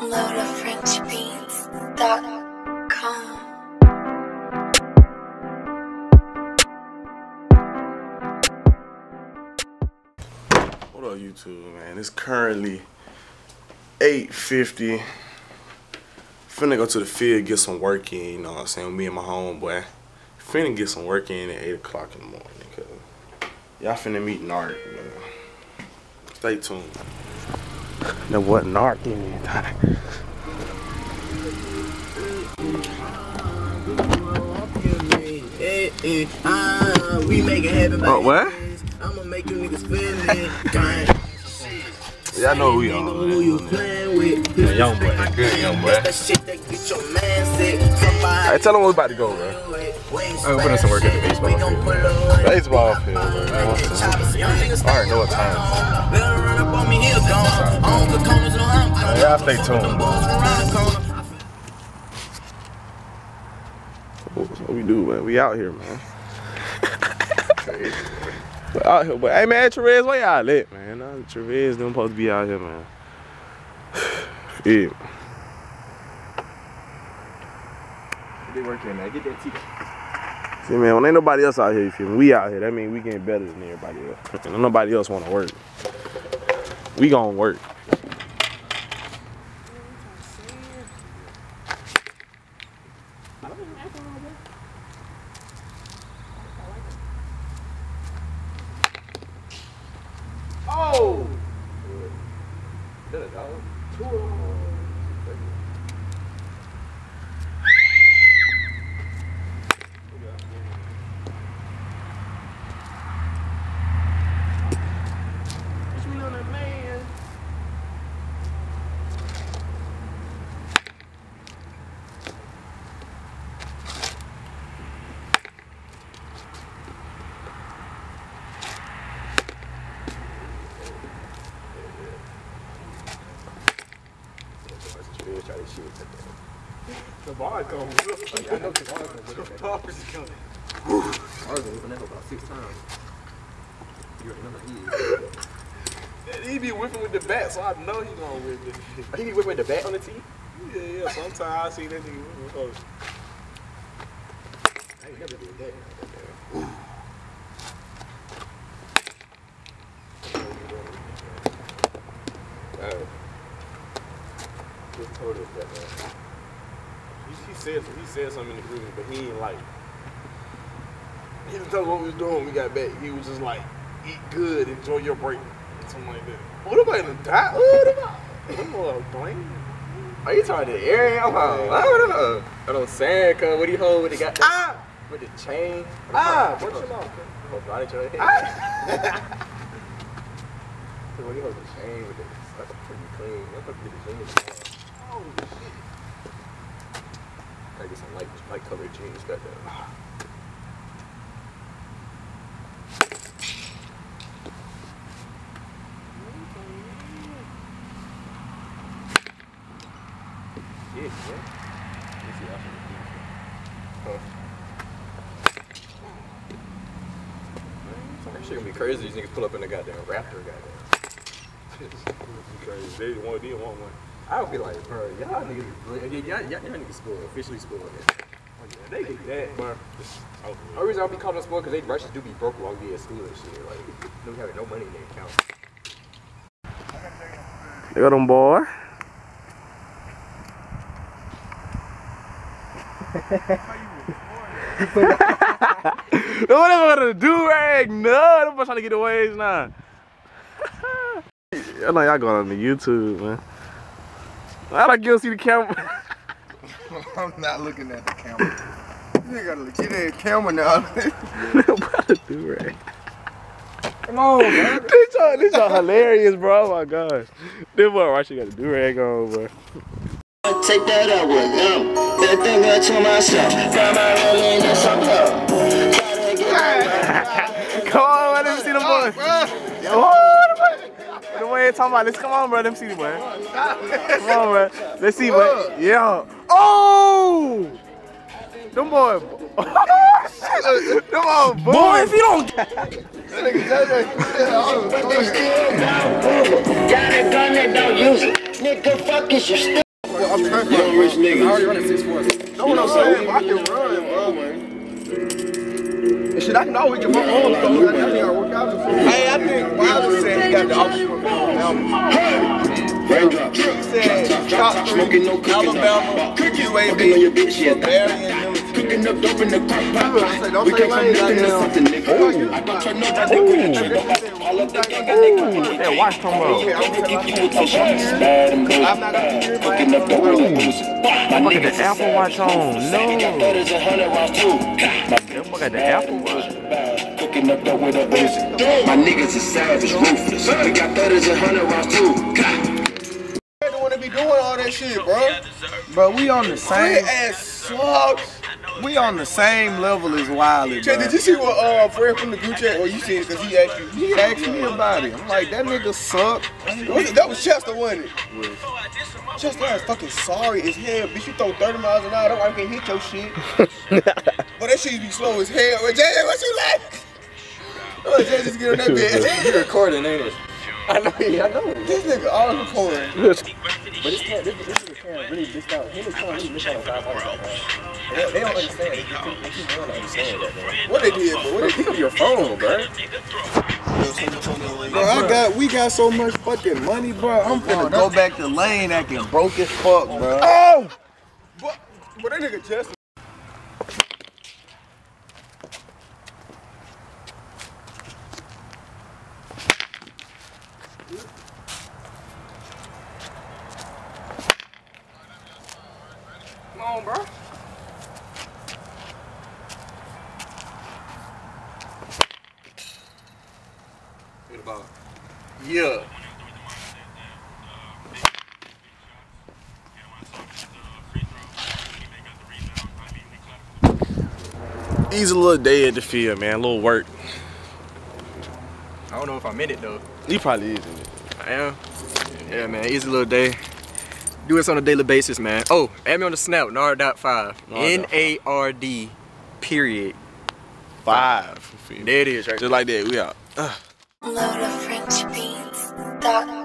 LodaFrenchBeats.com. What up, YouTube, man? It's currently 8.50. Finna go to the field, get some work in, you know what I'm saying? Me and my homeboy. Finna get some work in at 8 o'clock in the morning, y'all finna meet Nard, man. Stay tuned. That wasn't Narc anything. We make it happen. Oh, what? I'ma make you niggas feel it. Y'all know who we Ain't are, know who you man. playing with. Yeah, young boy, good young boy. That's that shit that get your man sick. Somebody Hey, tell them what's about to go, bro. I'm put in some work at the baseball field. Baseball field, bro. I already know what time it is. Y'all stay tuned. What we do, man? We out here, man. we out here, but hey, man, Therese, where y'all at, man? Uh, Therese, them supposed to be out here, man. Yeah. They working, man. Get that ticket. See, man, when ain't nobody else out here, you feel me? We out here. That means we getting better than everybody else. And nobody else want to work. We gonna work. school. Bar coming. I know the bar coming. The bar is coming. I whipping that about six times. You already know how he is. He be whipping with the bat, so I know he gonna whip it. He be whipping with the bat on the tee? Yeah, yeah. Sometimes I see that nigga whipping with I ain't never did that. Wow. Just told us that, man. He, he said something in the group, but he ain't like. He didn't tell us what we was doing when we got back. He was just like, eat good, enjoy your break, something like that. What about in the die? What about? What about blame? Are you talking to the area? I'm like, I don't know. I don't saying, cuz, what do you hold with the got Ah, with the chain? ah, what what you know? Oh, body your head. Ah. So what do you hold the chain with it? It's like a pretty clean. I'm supposed to get the jeans. Oh shit. Gotta get some light, light colored jeans. Got that. That shit gonna be crazy. These niggas pull up in the goddamn Raptor, goddamn. Crazy. They want, didn't want one. I would be like, bro, y'all niggas, y'all, y'all, y'all, y'all niggas spoiled, officially spoiled. They get that, bro. Only reason I be calling them spoiled because they Russians do be broke while we at school and shit. Like, they having no money in their account. Look at them, boy. No one ever gonna do rag. No, them boys trying to get the waves now. I know y'all going on the YouTube, man. I like you don't see the camera. I'm not looking at the camera. You ain't gotta look at that camera now. What a do rag. Come on, man. This y'all, this y'all hilarious, bro. Oh my gosh. This boy right, got the do rag on, bro. Take that up with them. That thing up to myself. Got my rolling in some love. Gotta Come on. Let me see the boy. Oh, the way they talking about this. Come on, bro. Let me see the boy. Come on, bro. Let's see, boy. Yeah. Oh! Them boy. Them all boy. Boy, if you don't. Got a gun that don't use it. Nigga, fuck is you still? I'm trash Young rich I already niggas. running six four. Know what I'm saying? I can run, bro. And shit, I know we can run all of those. I think I work out before. Hey, I think Wilder said he got the option Um, from Raindrops. He said top three, Smoking no cookies. Alabama, Fucking on your bitch, yeah. Barry. Cooking up dope in the crock pot. Don't say- We say came from nothing to something, nigga. I don't turn no other with a trigger. All of the gang, nigga. That watch talking about. Yeah, I'm Keep telling you you. with the shots. Bad and good. I'm not gonna hear my Cooking up dope in the booze. My Look at niggas the Apple Watch on. Got No. thudders and hundred rounds too. My Look at the Apple Watch. Cooking up dope with a booze. My niggas is savage, ruthless. We got thudders and hundred rounds too. I don't want to be doing all that shit, bro. Bro, we on the Fred same. ass sucks. We on the same level as Wiley, Chad, did you see what uh Fred from the group chat? Or you seen it because he asked you? He asked me about it. I'm like, that nigga suck. Was it- that was Chester, wasn't it? Chester ass fucking sorry as hell. Bitch, you throw 30 miles an hour, that why can't hit your shit. but that shit be slow as hell. But Jay, what you like? Oh, Jay just get on that bed. You recording, ain't it? I know, yeah, I know. This nigga all recording. But this can't, this, this is can't really miss out. Him and Tom really miss out on five hundred. They, they don't understand. They keep, they keep wanting to understand that, man. What they did, bro? What they pick up your phone, bro. Bro, I got, we got so much fucking money, bro. I'm finna go back to lane acting broke as fuck, bro. Oh! But, but that nigga Chester. Come on, bro. The ball. Yeah. Easy little day at the field, man. A little work. I don't know if I'm in it though. He probably is in it. I am. Yeah, man. Easy little day. Do this on a daily basis, man. Oh, add me on the snap. Nard.5. Nard. N A R D. Period. Five. There it is, right Just like that, we out. Load of French beats. Dot